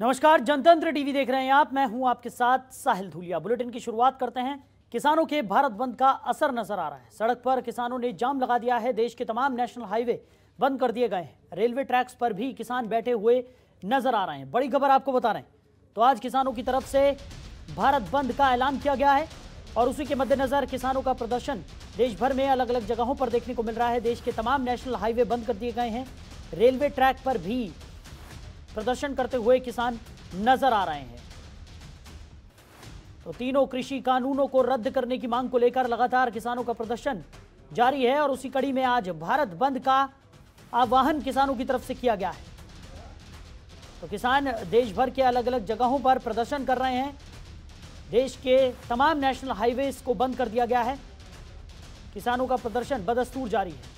नमस्कार, जनतंत्र टीवी देख रहे हैं आप। मैं हूँ आपके साथ साहिल धूलिया। बुलेटिन की शुरुआत करते हैं। किसानों के भारत बंद का असर नज़र आ रहा है। सड़क पर किसानों ने जाम लगा दिया है। देश के तमाम नेशनल हाईवे बंद कर दिए गए हैं। रेलवे ट्रैक्स पर भी किसान बैठे हुए नज़र आ रहे हैं। बड़ी खबर आपको बता रहे हैं। तो आज किसानों की तरफ़ से भारत बंद का ऐलान किया गया है और उसी के मद्देनजर किसानों का प्रदर्शन देश भर में अलग अलग जगहों पर देखने को मिल रहा है। देश के तमाम नेशनल हाईवे बंद कर दिए गए हैं। रेलवे ट्रैक पर भी प्रदर्शन करते हुए किसान नज़र आ रहे हैं। तो तीनों कृषि कानूनों को रद्द करने की मांग को लेकर लगातार किसानों का प्रदर्शन जारी है और उसी कड़ी में आज भारत बंद का आह्वान किसानों की तरफ़ से किया गया है। तो किसान देश भर के अलग अलग जगहों पर प्रदर्शन कर रहे हैं। देश के तमाम नेशनल हाईवेज को बंद कर दिया गया है। किसानों का प्रदर्शन बदस्तूर जारी है।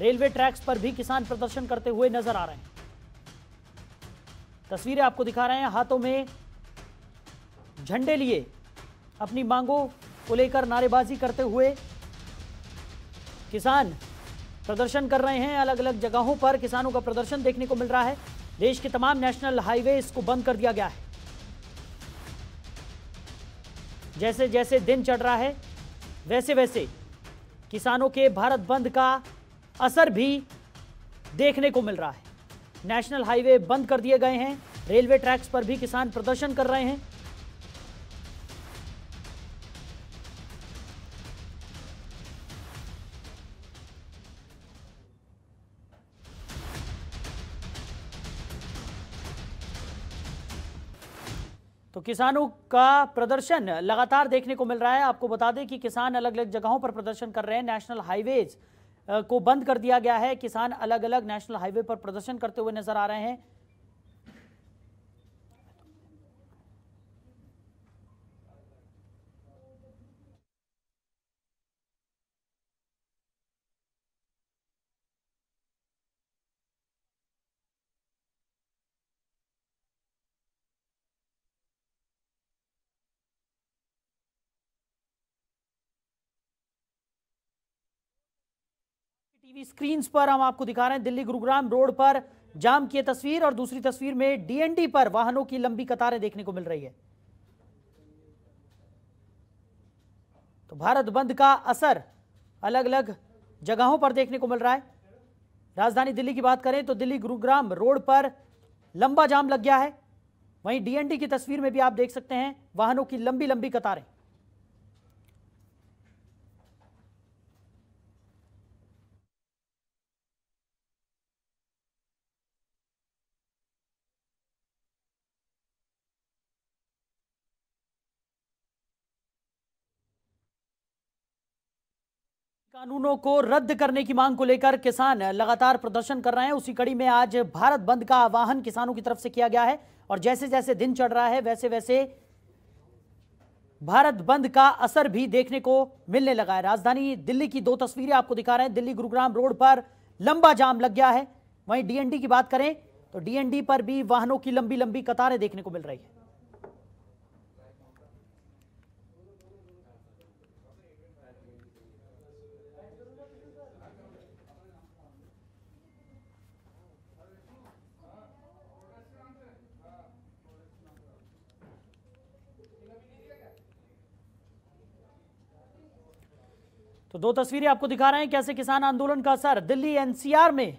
रेलवे ट्रैक्स पर भी किसान प्रदर्शन करते हुए नज़र आ रहे हैं। तस्वीरें आपको दिखा रहे हैं। हाथों में झंडे लिए अपनी मांगों को लेकर नारेबाजी करते हुए किसान प्रदर्शन कर रहे हैं। अलग अलग जगहों पर किसानों का प्रदर्शन देखने को मिल रहा है। देश के तमाम नेशनल हाईवे को बंद कर दिया गया है। जैसे जैसे दिन चढ़ रहा है वैसे वैसे किसानों के भारत बंद का असर भी देखने को मिल रहा है। नेशनल हाईवे बंद कर दिए गए हैं। रेलवे ट्रैक्स पर भी किसान प्रदर्शन कर रहे हैं। तो किसानों का प्रदर्शन लगातार देखने को मिल रहा है। आपको बता दें कि किसान अलग अलग जगहों पर प्रदर्शन कर रहे हैं। नेशनल हाईवेज को बंद कर दिया गया है। किसान अलग अलग नेशनल हाईवे पर प्रदर्शन करते हुए नज़र आ रहे हैं। टीवी स्क्रीन पर हम आपको दिखा रहे हैं, दिल्ली गुरुग्राम रोड पर जाम की तस्वीर और दूसरी तस्वीर में डीएनडी पर वाहनों की लंबी कतारें देखने को मिल रही है। तो भारत बंद का असर अलग अलग जगहों पर देखने को मिल रहा है। राजधानी दिल्ली की बात करें तो दिल्ली गुरुग्राम रोड पर लंबा जाम लग गया है। वहीं डीएनडी की तस्वीर में भी आप देख सकते हैं, वाहनों की लंबी लंबी कतारें। कानूनों को रद्द करने की मांग को लेकर किसान लगातार प्रदर्शन कर रहे हैं। उसी कड़ी में आज भारत बंद का आह्वान किसानों की तरफ़ से किया गया है और जैसे जैसे दिन चढ़ रहा है वैसे वैसे भारत बंद का असर भी देखने को मिलने लगा है। राजधानी दिल्ली की दो तस्वीरें आपको दिखा रहे हैं। दिल्ली गुरुग्राम रोड पर लंबा जाम लग गया है। वहीं डीएनडी की बात करें तो डीएनडी पर भी वाहनों की लंबी लंबी कतारें देखने को मिल रही है। तो दो तस्वीरें आपको दिखा रहे हैं कैसे किसान आंदोलन का असर दिल्ली एनसीआर में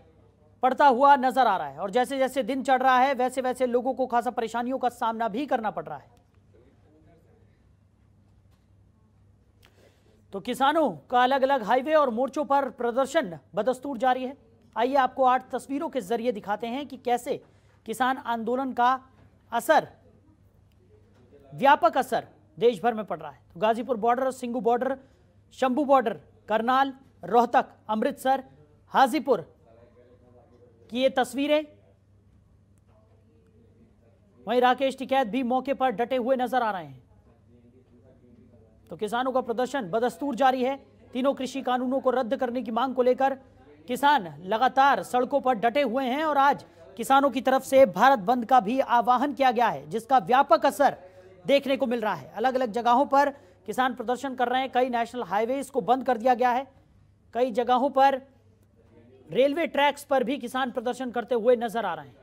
पड़ता हुआ नज़र आ रहा है। और जैसे जैसे दिन चढ़ रहा है वैसे वैसे लोगों को खासा परेशानियों का सामना भी करना पड़ रहा है। तो किसानों का अलग अलग हाईवे और मोर्चों पर प्रदर्शन बदस्तूर जारी है। आइए आपको आठ तस्वीरों के ज़रिए दिखाते हैं कि कैसे किसान आंदोलन का असर, व्यापक असर देश भर में पड़ रहा है। तो Ghazipur border Singhu border Shambhu border, Karnal, Rohtak, Amritsar, Hajipur. की ये तस्वीरें? वहीं राकेश टिकैत भी मौके पर डटे हुए नज़र आ रहे हैं। तो किसानों का प्रदर्शन बदस्तूर जारी है। तीनों कृषि कानूनों को रद्द करने की मांग को लेकर किसान लगातार सड़कों पर डटे हुए हैं और आज किसानों की तरफ़ से भारत बंद का भी आह्वान किया गया है, जिसका व्यापक असर देखने को मिल रहा है। अलग अलग जगहों पर किसान प्रदर्शन कर रहे हैं। कई नेशनल हाईवेज को बंद कर दिया गया है। कई जगहों पर रेलवे ट्रैक्स पर भी किसान प्रदर्शन करते हुए नज़र आ रहे हैं।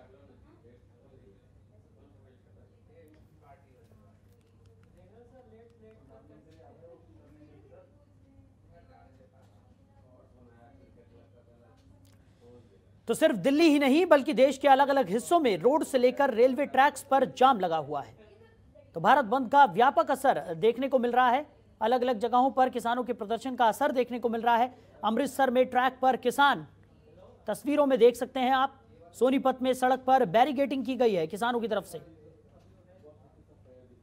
तो सिर्फ़ दिल्ली ही नहीं, बल्कि देश के अलग अलग हिस्सों में रोड से लेकर रेलवे ट्रैक्स पर जाम लगा हुआ है। तो भारत बंद का व्यापक असर देखने को मिल रहा है। अलग अलग जगहों पर किसानों के प्रदर्शन का असर देखने को मिल रहा है। अमृतसर में ट्रैक पर किसान। तस्वीरों में देख सकते हैं आप, सोनीपत में सड़क पर बैरिगेटिंग की गई है किसानों की तरफ़ से।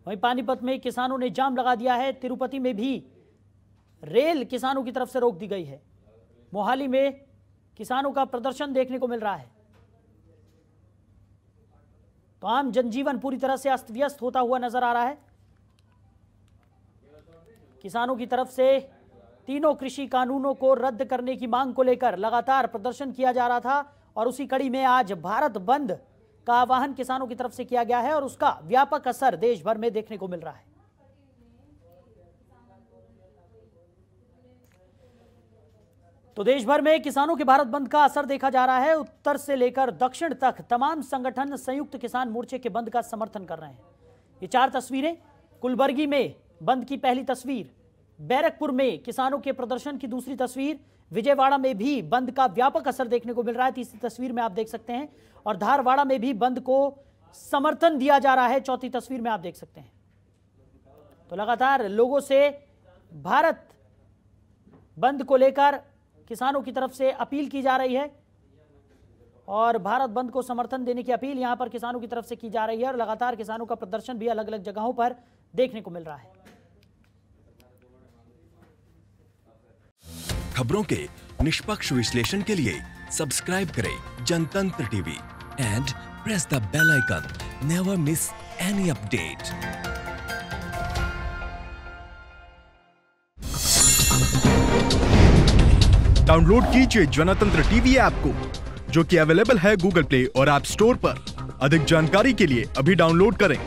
वहीं पानीपत में किसानों ने जाम लगा दिया है। तिरुपति में भी रेल किसानों की तरफ़ से रोक दी गई है। मोहाली में किसानों का प्रदर्शन देखने को मिल रहा है। तो आम जनजीवन पूरी तरह से अस्त व्यस्त होता हुआ नज़र आ रहा है। किसानों की तरफ़ से तीनों कृषि कानूनों को रद्द करने की मांग को लेकर लगातार प्रदर्शन किया जा रहा था और उसी कड़ी में आज भारत बंद का आह्वान किसानों की तरफ़ से किया गया है और उसका व्यापक असर देश भर में देखने को मिल रहा है। तो देश भर में किसानों के भारत बंद का असर देखा जा रहा है। उत्तर से लेकर दक्षिण तक तमाम संगठन संयुक्त किसान मोर्चे के बंद का समर्थन कर रहे हैं। ये चार तस्वीरें कुलबर्गी में बंद की पहली तस्वीर, बैरकपुर में किसानों के प्रदर्शन की दूसरी तस्वीर, विजयवाड़ा में भी बंद का व्यापक असर देखने को मिल रहा है। तीसरी तस्वीर में आप देख सकते हैं और धारवाड़ा में भी बंद को समर्थन दिया जा रहा है। चौथी तस्वीर में आप देख सकते हैं। तो लगातार लोगों से भारत बंद को लेकर किसानों की तरफ़ से अपील की जा रही है और भारत बंद को समर्थन देने की अपील यहाँ पर किसानों की तरफ़ से की जा रही है और लगातार किसानों का प्रदर्शन भी अलग अलग जगहों पर देखने को मिल रहा है। खबरों के निष्पक्ष विश्लेषण के लिए सब्सक्राइब करें Jantantra TV and press the bell icon. Never miss any update download कीजिए जनतंत्र टीवी ऐप को, जो कि अवेलेबल है गूगल प्ले और ऐप स्टोर पर। अधिक जानकारी के लिए अभी डाउनलोड करें।